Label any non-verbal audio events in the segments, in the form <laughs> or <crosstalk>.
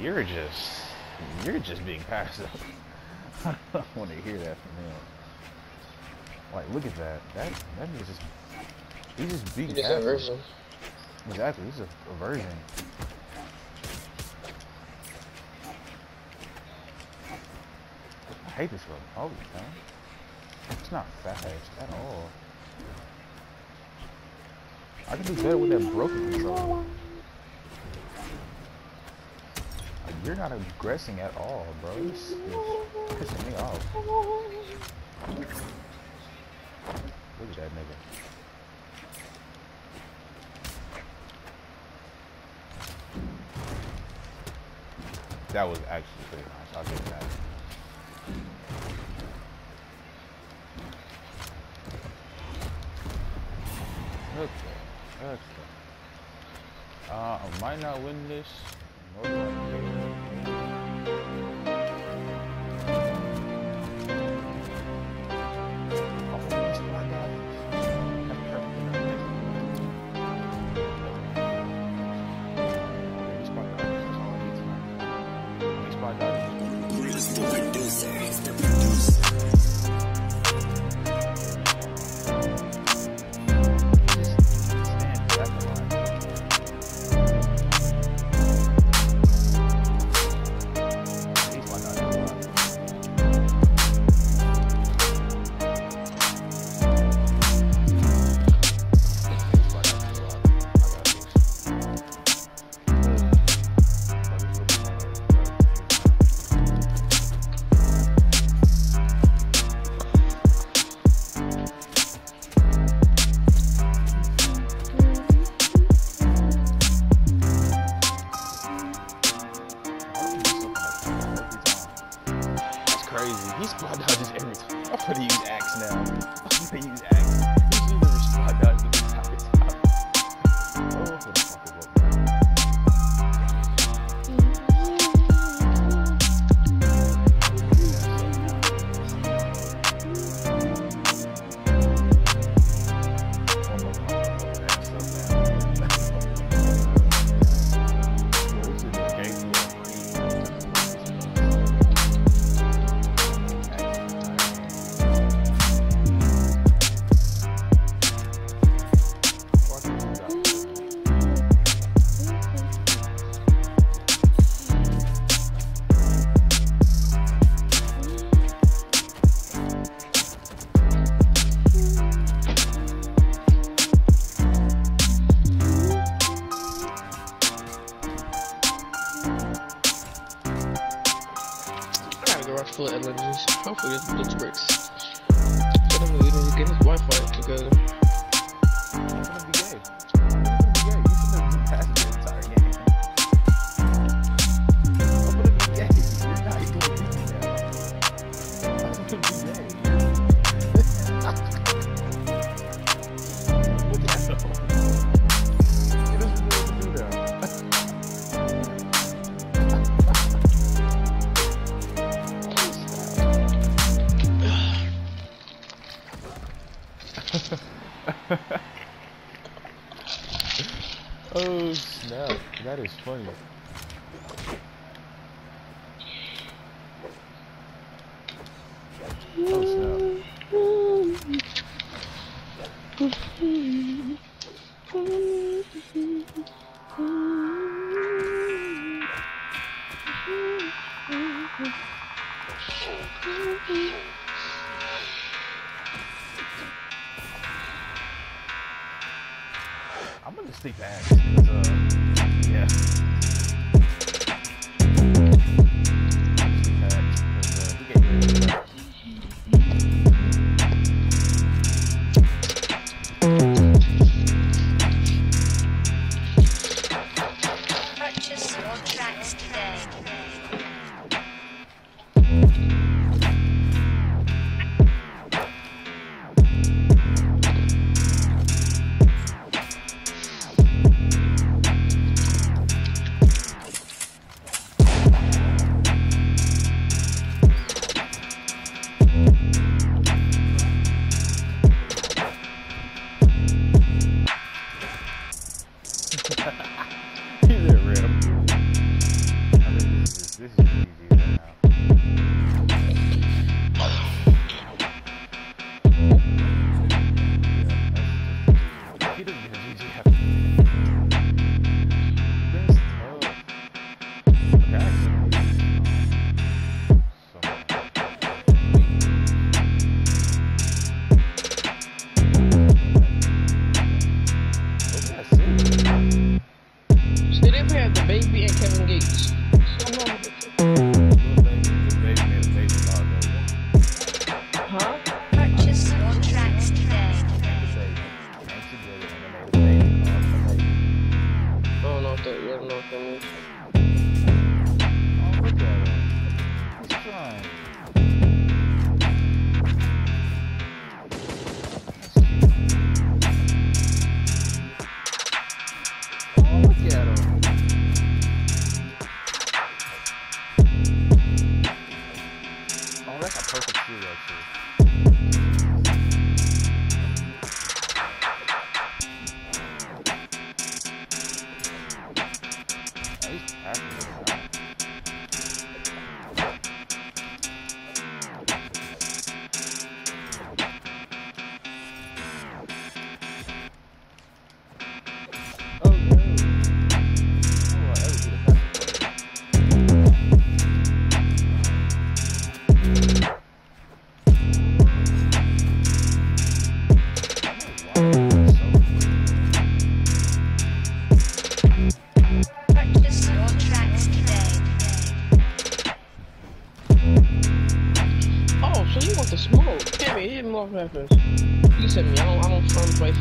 You're just, you're just being passive. <laughs> I don't want to hear that from him. Like, look at that. That that is just, he's just being Just passive. Exactly. He's a, a version. I hate this one. Holy cow. It's not fast at all. I can do better with that broken control. Like, you're not aggressing at all, bro. You're pissing me off. Look at that nigga. That was actually pretty nice. I'll give that. Okay, okay. Uh, I might not win this. Crazy. He spot dodges every time. I'm gonna use axe now. I'm gonna use axe. He's dodges the entire time. Oh, what the fuck is up? Him to get his Wi-Fi together. I'm gonna be gay. <laughs> Oh snap! That is funny. Oh snap! Axe. 'cause, Uh, yeah. Yeah, I don't know if that, I don't know Oh, he's packing it Hit me, hit off happens. You said me, I don't, I don't front place.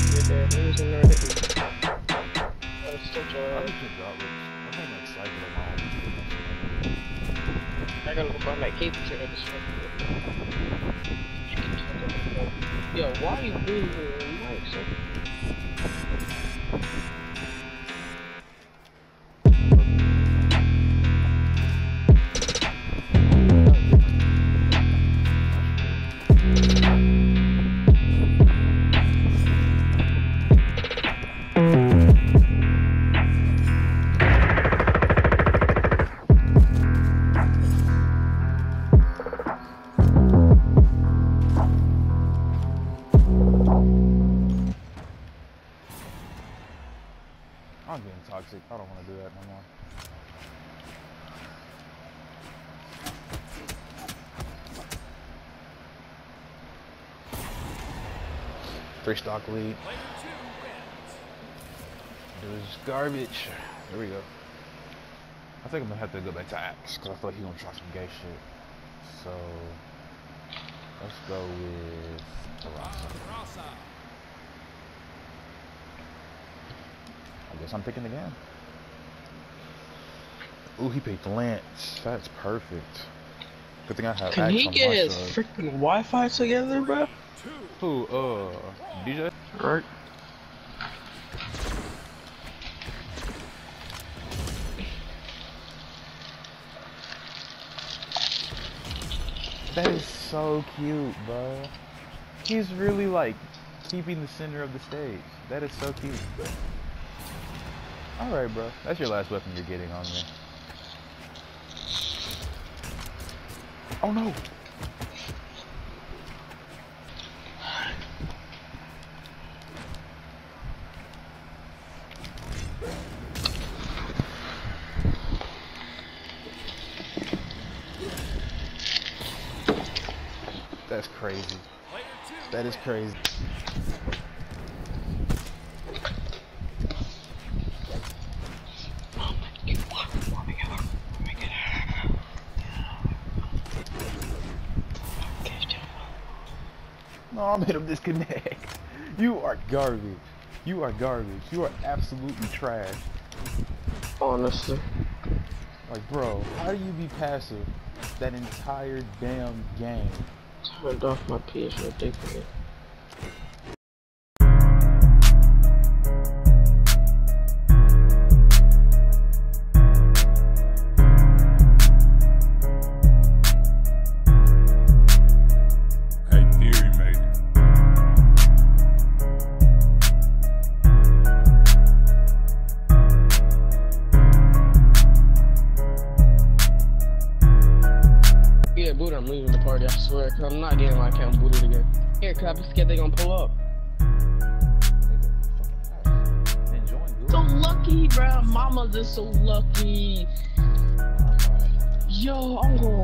Yeah, there, niggas in there. niggas. That's such I a- think you're garbage. I think like cycle along. I gotta go find my cable chair. This Yo, why you the mic, I'm getting toxic. I don't want to do that no more. Three stock lead. Is garbage. There we go. I think I'm gonna have to go back to Axe because I thought he was gonna try some gay shit. So let's go with Tarasa. I guess I'm picking the again. Ooh, he picked Lance. That's perfect. Good thing I have Can he get his freaking Wi-Fi together, bro? Who? Uh, DJ? Right. That is so cute, bro. He's really like keeping the center of the stage. That is so cute. All right, bro. That's your last weapon you're getting on me. Oh no! That's crazy. That is crazy. I made him disconnect. You are garbage. You are garbage. You are absolutely trash. Honestly. Like, bro, how do you be passive that entire damn game? Turned off my PS ridiculous.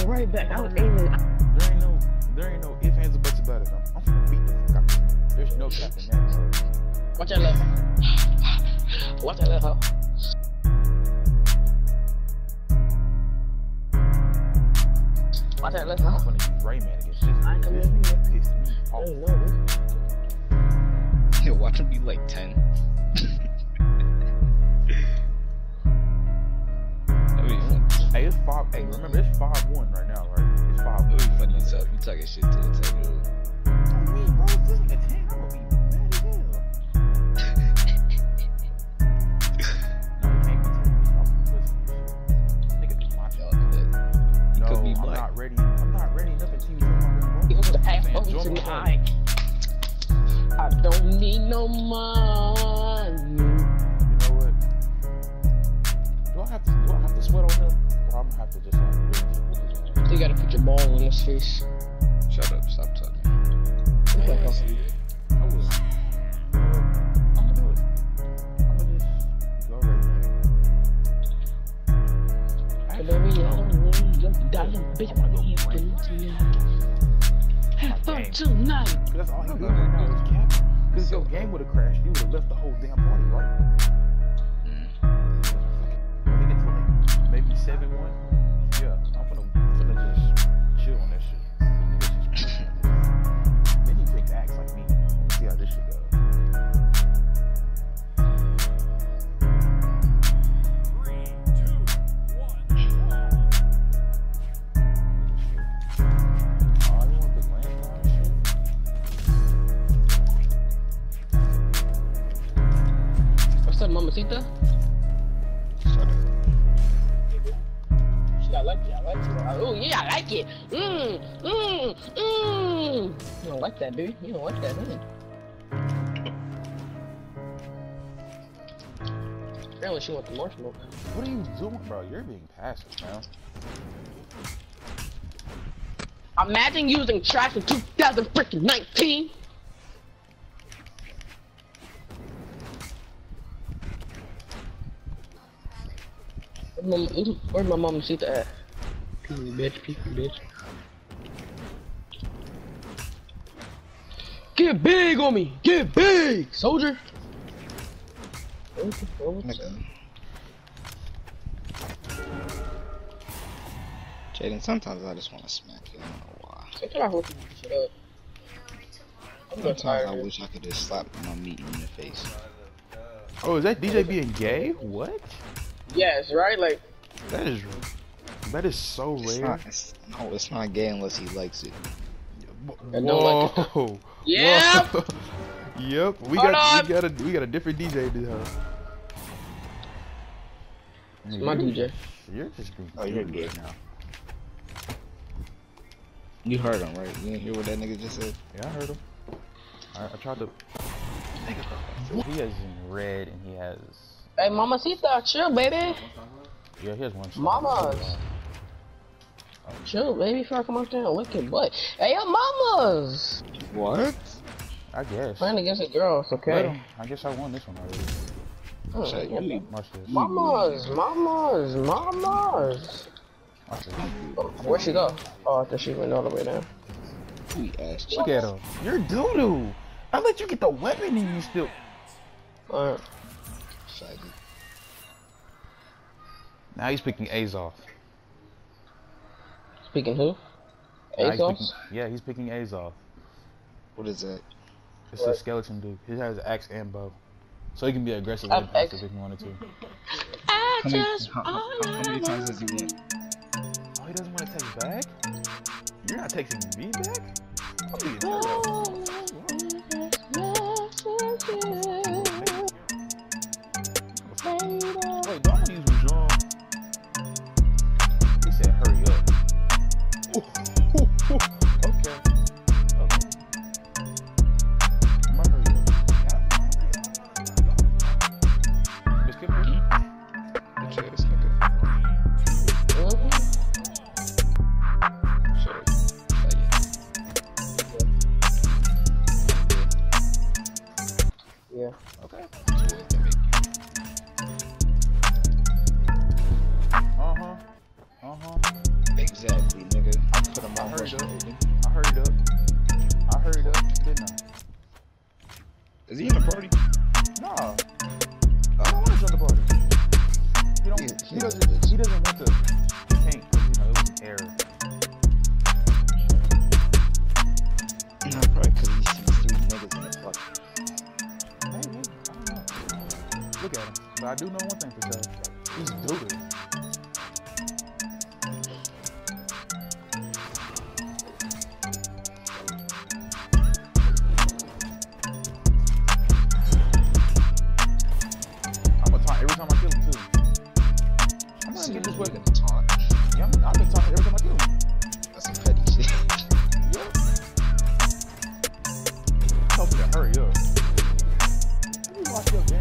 Yo, right back. I was aiming. There ain't no, there ain't no ifs, ands, or buts about it. I'm, I'm gonna beat the fuck out nigga. There's no cap in that. Watch that left. Watch that left, huh? Watch that left, huh? I'm gonna use Rayman against this I nigga. come This in nigga pissed me I off. know this. Yo, watch him be like 10. Hey, it's five. Hey, remember it's five one right now, right? It's five it one. would be funny as hell you talking shit to the tech dude. Me, bro. If this nigga ten, I'm gonna be mad as hell. no, he can't be ten. I'm. Nigga be watching. Y'all know that. He No, I'm black. not ready. I'm not ready. Nothing to you. bro. He was Man, asshole enjoy to my I don't need no money. You know what? Do I have to? Do I have to sweat on him, or I'm gonna have to just like really just really You gotta put your ball in his face. Shut up, stop talking. I will. You know what? I'm gonna do it. I'm gonna just go right there. But baby, I don't need your bitch. Wanna go You brain. Have fun tonight. Cause that's all he doing right now is capping. Cause if your game would have crashed, you would have left the whole damn party, right? Maybe seven one, that, dude. You don't that, huh? Apparently, she wants the marshmallow. What are you doing, bro? You're being passive, man. Imagine using trash in 2019. Where's my, where's my at? Pee bitch, pee bitch. Get big on me! Get big, soldier! Jaden, sometimes I just want to smack you. I don't know why. Sometimes I hope you shut up. I'm just Sometimes tired. I wish I could just slap my meat in your face. Oh, is that DJ being gay? What? Yes, right? Like, That is that is so It's rare. not, it's, no, it's not gay unless he likes it. I don't like it. Whoa. Yep. <laughs> Yep. We Hold got on. we got a we got a different DJ in this house. my You're- DJ. You're just being Oh, you're gay gay now. You heard him, right? You didn't hear what that nigga just said? Yeah, I heard him. I, I tried to. He has in red and he has. Hey, Mama Mamacita, chill, baby. Yeah, he has one. song. Mamas. Oh. Chill, baby, before I come up there and lick your butt. Hey, yo, mamas! What? I guess. Playing against a girl, it's okay. I guess I won this one already. Oh, Shut yeah. you. Mamas, mamas, mamas. Watch this. Oh, Where'd she go? Oh, I thought she went all the way down. We ass Look at him. You're doo doo. I let you get the weapon and you still. Alright. Now he's picking Azoth. Speaking who? Now he's Yeah, he's picking Azoth. What is that? It's a skeleton dude. He has axe and bow. So he can be aggressive I've and passive if he wanted to. <laughs> I How many, just how, how, how many times does he win? Oh, he doesn't want to text back? You're not taking me back? He don't. He- He, he doesn't. is. He doesn't want to. He can't. 'cause, You know, it was an error. Nah, probably because he sees three niggas in the party. Maybe. I don't know. Look at him. But I do know one thing for sure. He's doodle. what. Yeah, I'm, I've been talking every time I do. That's some petty shit. yeah. Tell me to hurry up. Let me watch your game.